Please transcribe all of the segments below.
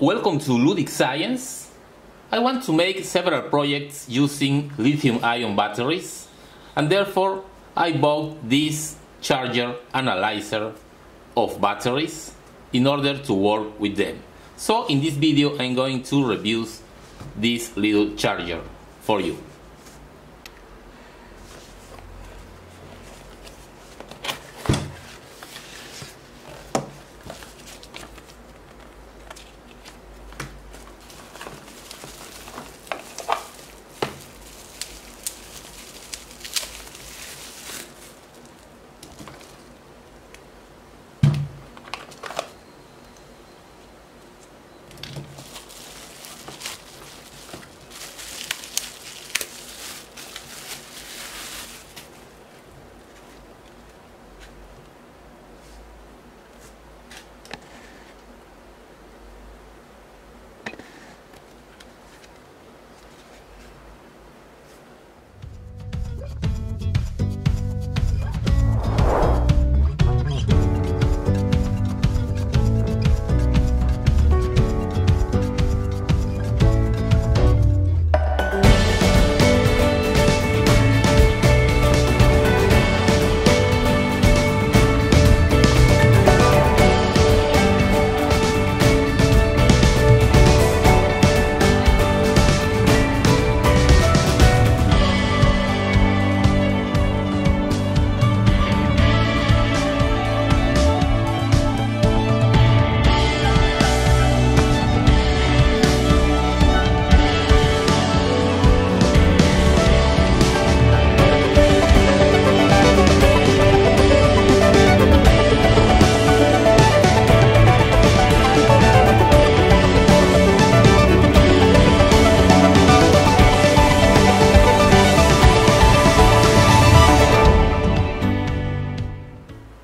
Welcome to Ludic Science. I want to make several projects using lithium-ion batteries and therefore I bought this charger analyzer of batteries in order to work with them. So in this video I'm going to review this little charger for you.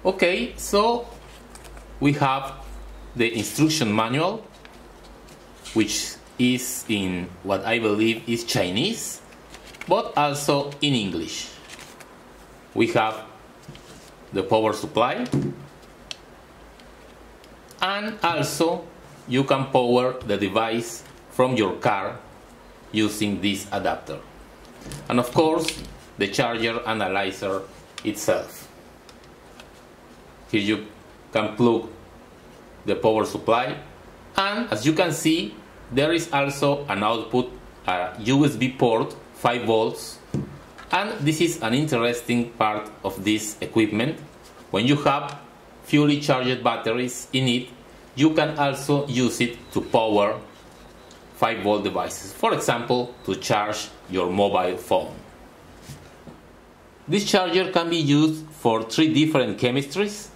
Okay, so we have the instruction manual, which is in what I believe is Chinese, but also in English. We have the power supply, and also you can power the device from your car using this adapter. And of course, the charger analyzer itself. Here you can plug the power supply and as you can see there is also an output a USB port 5 volts. And this is an interesting part of this equipment. When you have fully charged batteries in it you can also use it to power 5 volt devices for example to charge your mobile phone. This charger can be used for three different chemistries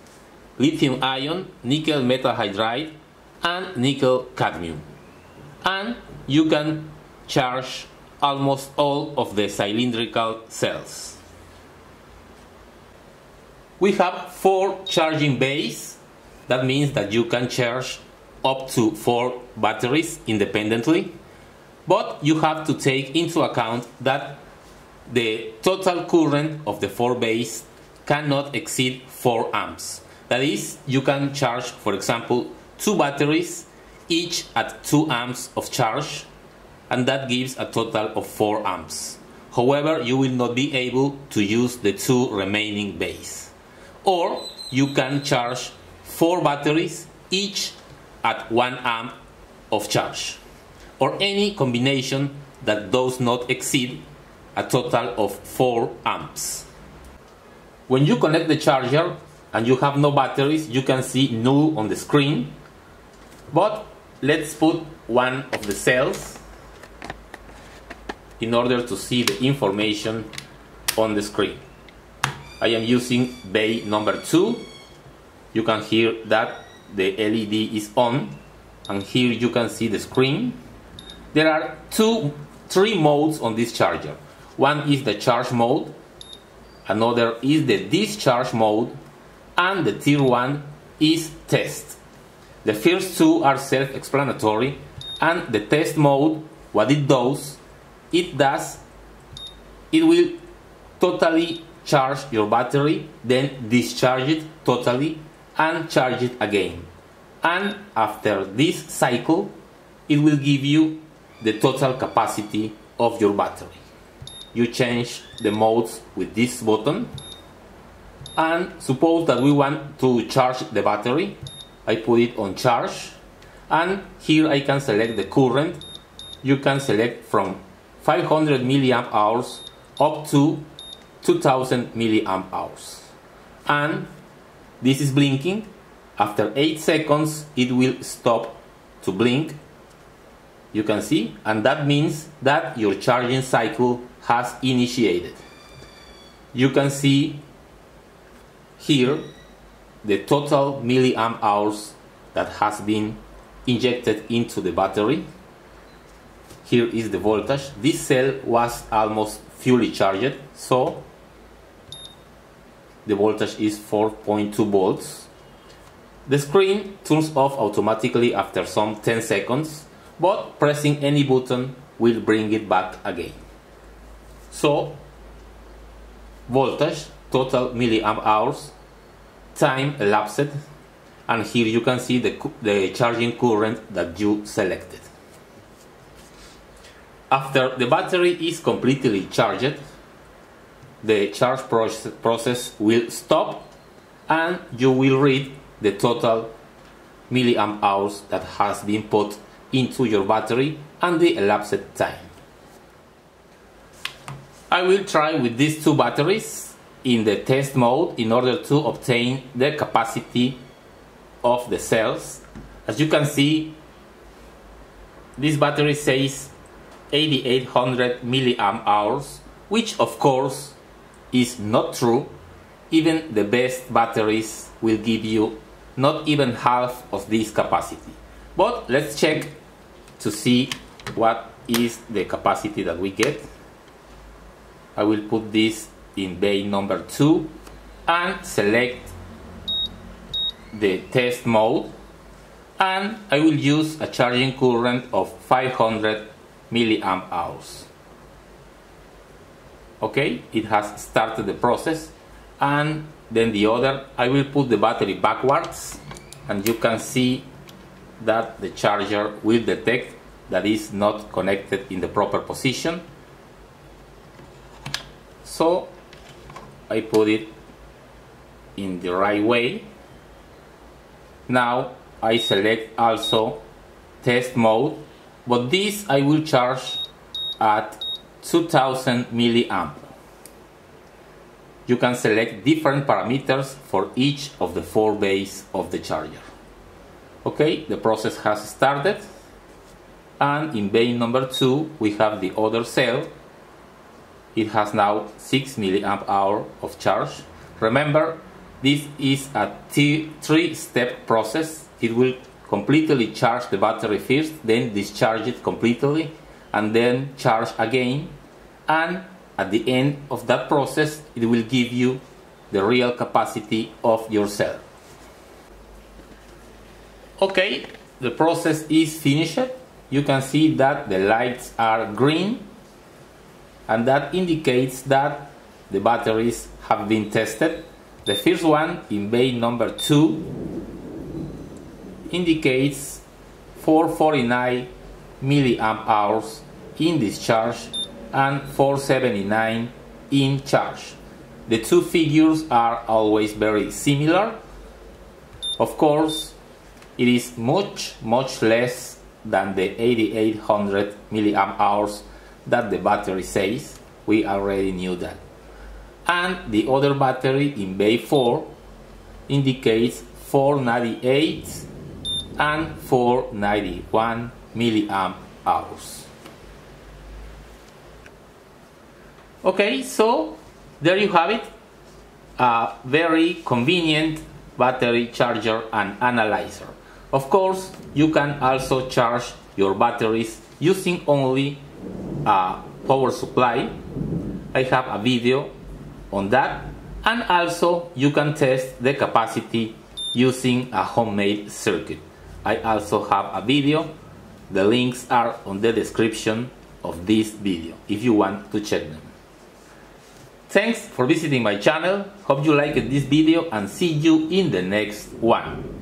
lithium ion, nickel metal hydride, and nickel cadmium. And you can charge almost all of the cylindrical cells. We have four charging bays. That means that you can charge up to four batteries independently. But you have to take into account that the total current of the four bays cannot exceed 4 amps. That is, you can charge, for example, two batteries, each at 2 amps of charge, and that gives a total of 4 amps. However, you will not be able to use the two remaining bays. Or you can charge 4 batteries, each at 1 amp of charge. Or any combination that does not exceed a total of 4 amps. When you connect the charger, and you have no batteries, you can see null on the screen. But let's put one of the cells in order to see the information on the screen. I am using bay number 2. You can hear that the LED is on and here you can see the screen. There are two, three modes on this charger. One is the charge mode, another is the discharge mode, and the tier 1 is test. The first two are self-explanatory and the test mode, what it does, it does, it will totally charge your battery, then discharge it totally and charge it again. And after this cycle, it will give you the total capacity of your battery. You change the modes with this button and suppose that we want to charge the battery. I put it on charge. And here I can select the current. You can select from 500 milliamp hours up to 2000 milliamp hours. And this is blinking. After 8 seconds it will stop to blink. You can see? And that means that your charging cycle has initiated. You can see here the total milliamp hours that has been injected into the battery. Here is the voltage. This cell was almost fully charged so the voltage is 4.2 volts. The screen turns off automatically after some 10 seconds but pressing any button will bring it back again. So voltage total milliamp hours time elapsed and here you can see the, the charging current that you selected after the battery is completely charged the charge process will stop and you will read the total milliamp hours that has been put into your battery and the elapsed time. I will try with these two batteries in the test mode in order to obtain the capacity of the cells. As you can see, this battery says 8800 milliamp hours, which of course is not true. Even the best batteries will give you not even half of this capacity. But let's check to see what is the capacity that we get. I will put this in bay number 2 and select the test mode. And I will use a charging current of 500 milliamp hours. Okay it has started the process. And then the other I will put the battery backwards. And you can see that the charger will detect that is not connected in the proper position. So I put it in the right way. Now I select also test mode but this I will charge at 2000 milliamp. You can select different parameters for each of the four bays of the charger. Okay the process has started. And in bay number 2 we have the other cell it has now 6 milliamp hour of charge. Remember this is a three step process. It will completely charge the battery first then discharge it completely and then charge again. And at the end of that process it will give you the real capacity of your cell. Okay the process is finished. You can see that the lights are green and that indicates that the batteries have been tested. The first one in bay number 2 indicates 449 milliamp hours in discharge and 479 in charge. The two figures are always very similar. Of course, it is much much less than the 8800 milliamp hours that the battery says. We already knew that. And the other battery in bay 4 indicates 498 and 491 milliamp hours. Okay, so there you have it. A very convenient battery charger and analyzer. Of course, you can also charge your batteries using only a power supply. I have a video on that and also you can test the capacity using a homemade circuit. I also have a video. The links are on the description of this video if you want to check them. Thanks for visiting my channel. Hope you liked this video and see you in the next one.